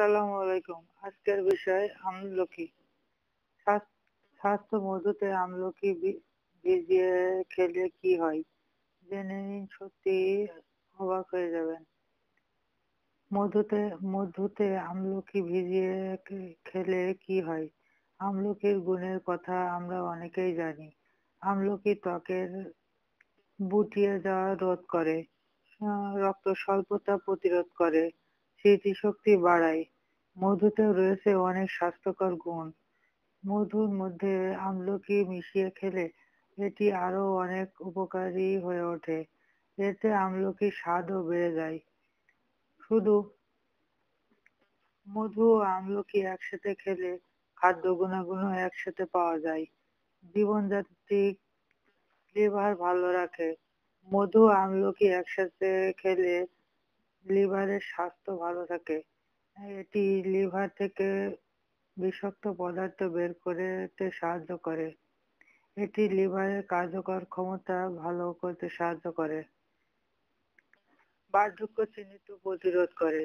আসসালামু আলাইকুম। আজকের বিষয় আমলকি। স্বাস্থ্য মধুতে আমলকি ভিজিয়ে খেলে কি হয়? জেনে নিন, সত্যি অবাক হয়ে যাবেন। মধুতে মধুতে আমলকি ভিজিয়ে খেলে কি হয়? আমলকির গুণের কথা আমরা অনেকেই জানি। আমলকি ত্বকের বুটিয়ে যাওয়া রোধ করে রক্ত স্বল্পতা প্রতিরোধ করে স্মৃতিশক্তি বাড়ায়। মধুতে রয়েছে অনেক স্বাস্থ্যকর গুণ। মধুর মধ্যে আমলকি মিশিয়ে খেলে এটি আরও অনেক উপকারী হয়ে ওঠে। এতে আমলকির স্বাদও বেড়ে যায়। শুধু মধু ও আমলকি একসাথে খেলে খাদ্য গুণাগুণও একসাথে পাওয়া যায়। জীবনযাত্রী লিভার ভালো রাখে। মধু আমলকি একসাথে খেলে লিভারের স্বাস্থ্য ভালো থাকে এটি লিভার থেকে বিষাক্ত পদার্থ বের করতে সাহায্য করে। এটি লিভারের কার্যকর ক্ষমতা ভালো করতে সাহায্য করে। বার্ধক্য চিহ্নিত প্রতিরোধ করে।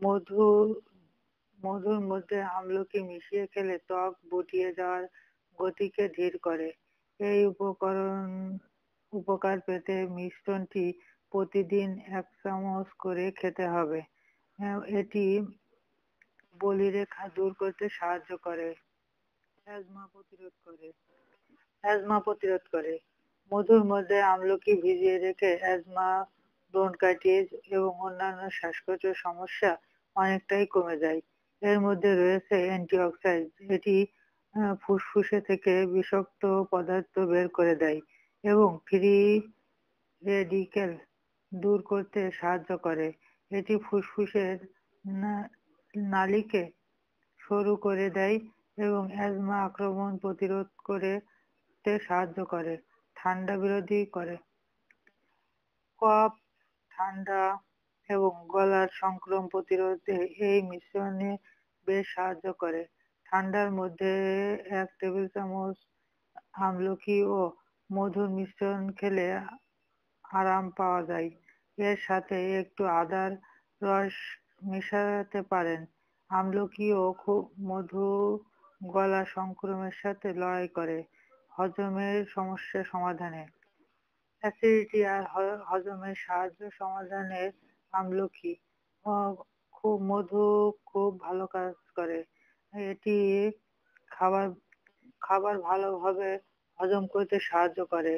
মধু, মধুর মধ্যে আমলকি মিশিয়ে খেলে ত্বক বুটিয়ে যাওয়ার গতিকে ধীর করে। এই উপকরণ, উপকার পেতে মিশ্রণটি প্রতিদিন এক চামচ করে খেতে হবে। হ্যাঁ, এটি বলিরেখা দূর করতে সাহায্য করে। অ্যাজমা প্রতিরোধ করে। অ্যাজমা প্রতিরোধ করে। মধুর মধ্যে আমলকি ভিজিয়ে রেখে অ্যাজমা ব্রনকাইটিস এবং অন্যান্য শ্বাসকষ্ট সমস্যা অনেকটাই কমে যায়। এর মধ্যে রয়েছে অ্যান্টিঅক্সিডেন্ট এটি ফুসফুসে থেকে বিষাক্ত পদার্থ বের করে দেয় এবং ফ্রি রেডিকেল দূর করতে সাহায্য করে। এটি ফুসফুসের নালীকে সরু করে দেয় এবং অ্যাজমা আক্রমণ প্রতিরোধ করতে সাহায্য করে, ঠান্ডা বিরোধী করে। কফ, ঠান্ডা এবং গলার সংক্রমণ প্রতিরোধে এই মিশ্রণে বেশ সাহায্য করে। ঠান্ডার মধ্যে এক টেবিল চামচ আমলকি ও মধুর মিশ্রণ খেলে আরাম পাওয়া যায়। এর সাথে একটু আদার রস মেশাতে পারেন। আমলকি ও খুব মধু গলা সংক্রমণের সাথে লড়াই করে হজমের সমস্যা সমাধানে। অ্যাসিডিটি আর হজমের সাহায্য সমাধানে আমলকি খুব মধু খুব ভালো কাজ করে। এটি খাবার খাবার ভালোভাবে হজম করতে সাহায্য করে।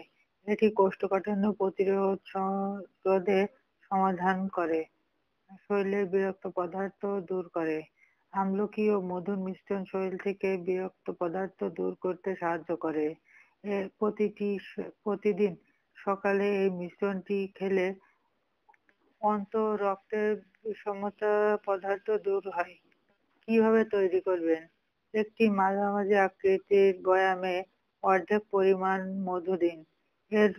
এটি কোষ্ঠকাঠিন্য প্রতিরোধ রোধে সমাধান করে। শরীরের বিরক্ত পদার্থ দূর করে। আমলকি ও মধুর মিশ্রণ শরীর থেকে বিরক্ত পদার্থ দূর করতে সাহায্য করে। এ প্রতিটি প্রতিদিন সকালে এই মিশ্রণটি খেলে অন্তরক্তের বিষমতা পদার্থ দূর হয়। কীভাবে তৈরি করবেন? একটি মাঝামাঝি আকৃতির বয়ামে অর্ধেক পরিমাণ মধু দিন। এর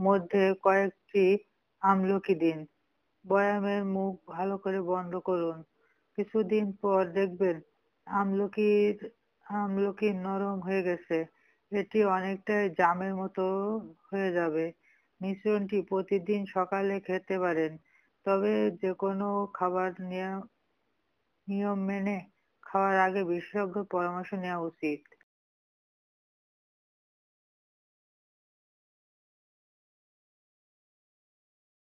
মধ্যে কয়েকটি আমলকি দিন। বয়ামের মুখ ভালো করে বন্ধ করুন। কিছুদিন পর দেখবেন আমলকির, আমলকি নরম হয়ে গেছে। এটি অনেকটাই জামের মতো হয়ে যাবে। মিশ্রণটি প্রতিদিন সকালে খেতে পারেন। তবে যে কোনো খাবার নিয়ম নিয়ম মেনে খাওয়ার আগে বিশেষজ্ঞ পরামর্শ নেওয়া উচিত।